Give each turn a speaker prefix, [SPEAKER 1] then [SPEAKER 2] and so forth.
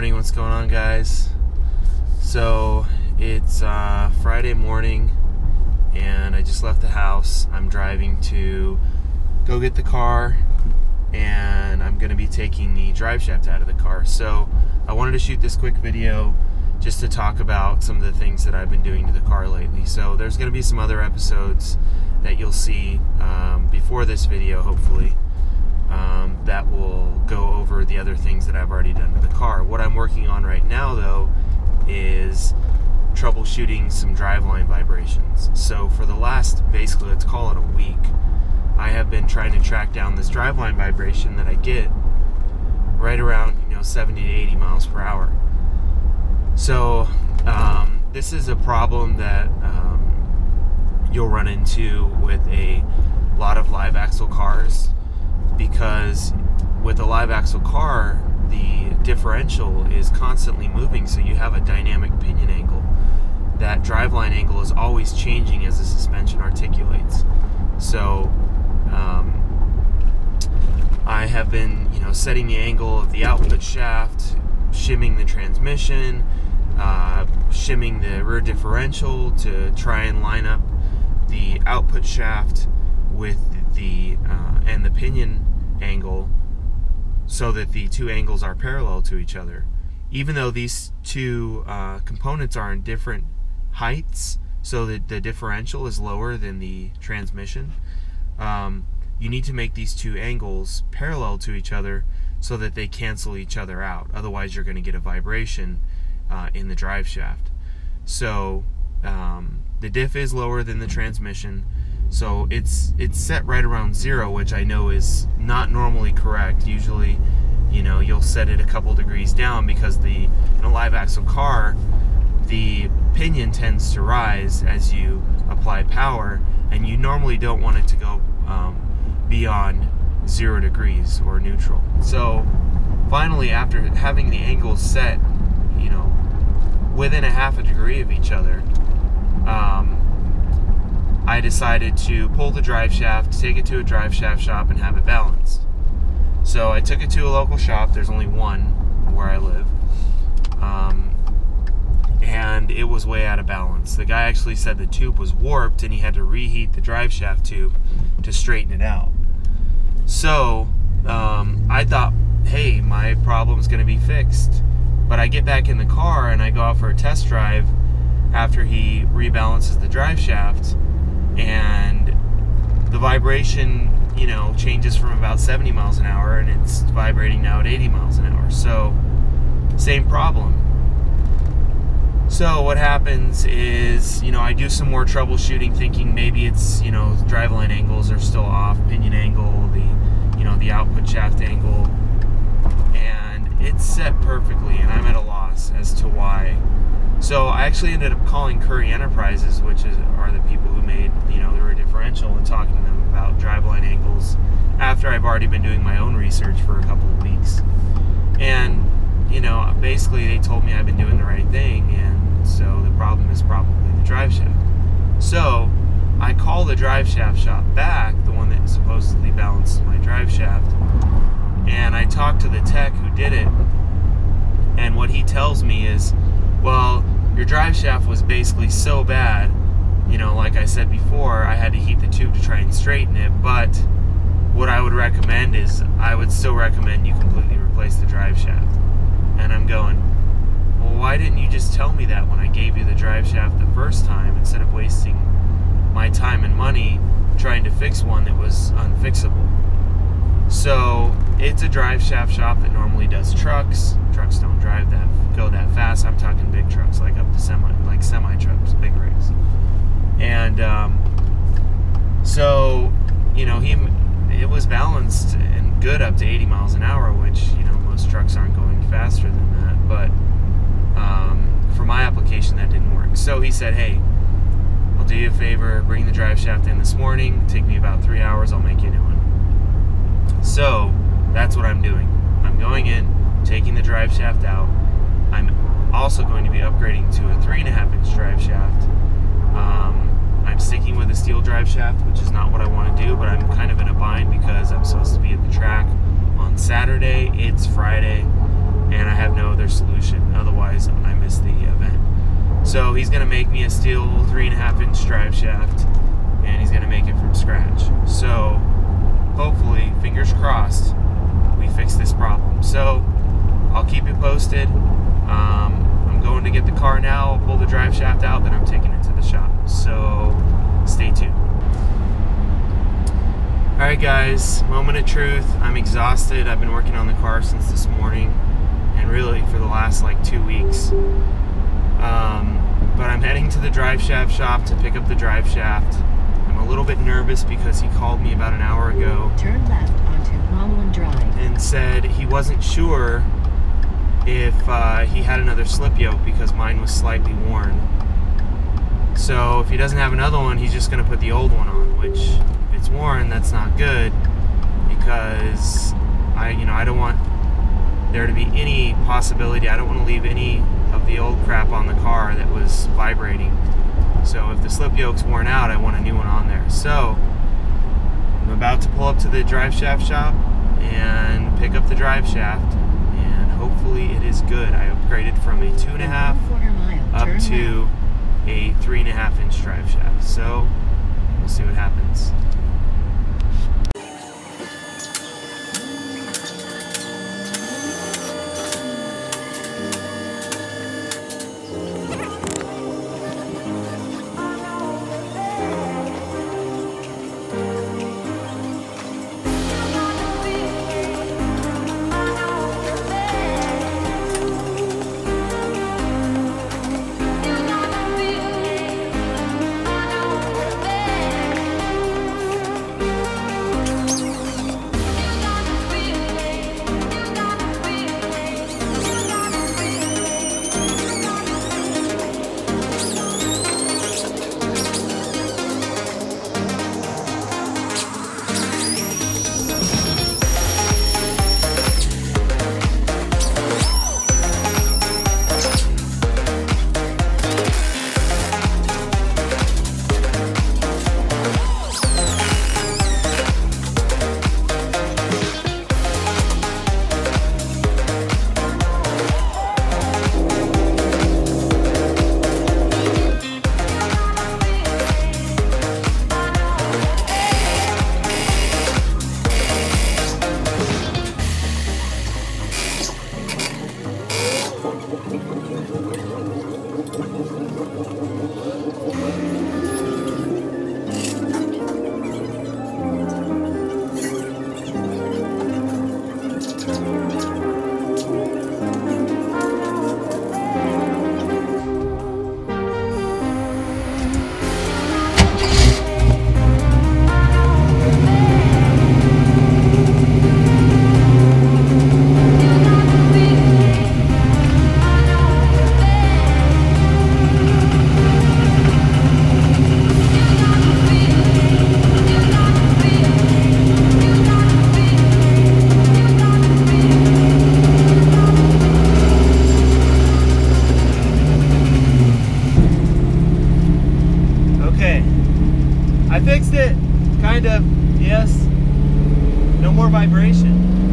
[SPEAKER 1] morning. What's going on, guys? So it's uh, Friday morning, and I just left the house. I'm driving to go get the car, and I'm going to be taking the drive shaft out of the car. So I wanted to shoot this quick video just to talk about some of the things that I've been doing to the car lately. So there's going to be some other episodes that you'll see um, before this video, hopefully um, that will go over the other things that I've already done to the car. What I'm working on right now, though, is troubleshooting some driveline vibrations. So for the last, basically, let's call it a week, I have been trying to track down this driveline vibration that I get right around, you know, 70 to 80 miles per hour. So um, this is a problem that um, you'll run into with a lot of live axle cars because with a live axle car, the differential is constantly moving, so you have a dynamic pinion angle. That driveline angle is always changing as the suspension articulates. So, um, I have been, you know, setting the angle of the output shaft, shimming the transmission, uh, shimming the rear differential to try and line up the output shaft with the uh, and the pinion angle so that the two angles are parallel to each other. Even though these two uh, components are in different heights, so that the differential is lower than the transmission, um, you need to make these two angles parallel to each other so that they cancel each other out. Otherwise, you're going to get a vibration uh, in the drive shaft. So um, the diff is lower than the transmission so it's it's set right around zero, which I know is not normally correct. Usually, you know, you'll set it a couple degrees down because the in a live axle car, the pinion tends to rise as you apply power, and you normally don't want it to go um, beyond zero degrees or neutral. So finally, after having the angles set, you know, within a half a degree of each other. Um, I decided to pull the drive shaft, take it to a drive shaft shop, and have it balanced. So I took it to a local shop. There's only one where I live. Um, and it was way out of balance. The guy actually said the tube was warped and he had to reheat the drive shaft tube to straighten it out. So um, I thought, hey, my problem's going to be fixed. But I get back in the car and I go out for a test drive after he rebalances the drive shaft and the vibration, you know, changes from about 70 miles an hour and it's vibrating now at 80 miles an hour. So, same problem. So what happens is, you know, I do some more troubleshooting, thinking maybe it's, you know, driveline angles are still off, pinion angle, the, you know, the output shaft angle, and it's set perfectly, and I'm at a loss as to why so I actually ended up calling Currie Enterprises, which is, are the people who made you know the rear differential, and talking to them about driveline angles after I've already been doing my own research for a couple of weeks. And you know, basically they told me I've been doing the right thing, and so the problem is probably the drive shaft. So I call the drive shaft shop back, the one that supposedly balanced my drive shaft, and I talked to the tech who did it, and what he tells me is well, your drive shaft was basically so bad, you know, like I said before, I had to heat the tube to try and straighten it, but what I would recommend is I would still recommend you completely replace the drive shaft. And I'm going, well, why didn't you just tell me that when I gave you the drive shaft the first time instead of wasting my time and money trying to fix one that was unfixable? So it's a drive shaft shop that normally does trucks. Trucks don't drive that fast. I'm talking big trucks, like up to semi, like semi trucks, big rigs. And um, so, you know, he it was balanced and good up to 80 miles an hour, which you know most trucks aren't going faster than that. But um, for my application, that didn't work. So he said, "Hey, I'll do you a favor. Bring the drive shaft in this morning. Take me about three hours. I'll make you a new one." So that's what I'm doing. I'm going in, taking the drive shaft out. I'm also going to be upgrading to a three and a half inch drive shaft. Um, I'm sticking with a steel drive shaft, which is not what I want to do, but I'm kind of in a bind because I'm supposed to be at the track on Saturday. It's Friday, and I have no other solution. Otherwise, I miss the event. So he's gonna make me a steel three and a half inch drive shaft, and he's gonna make it from scratch. So hopefully, fingers crossed, we fix this problem. So I'll keep you posted. Um, going to get the car now, pull the drive shaft out, then I'm taking it to the shop. So stay tuned. All right, guys, moment of truth. I'm exhausted. I've been working on the car since this morning and really for the last like two weeks. Um, but I'm heading to the drive shaft shop to pick up the drive shaft. I'm a little bit nervous because he called me about an hour ago.
[SPEAKER 2] Turn left onto Drive.
[SPEAKER 1] And said he wasn't sure if uh, he had another slip yoke because mine was slightly worn. So if he doesn't have another one, he's just going to put the old one on, which if it's worn, that's not good because I, you know, I don't want there to be any possibility. I don't want to leave any of the old crap on the car that was vibrating. So if the slip yoke's worn out, I want a new one on there. So I'm about to pull up to the drive shaft shop and pick up the drive shaft, hopefully it is good. I upgraded from a two and a half up to a three and a half inch drive shaft. So we'll see what happens. Kind of. Yes. No more vibration.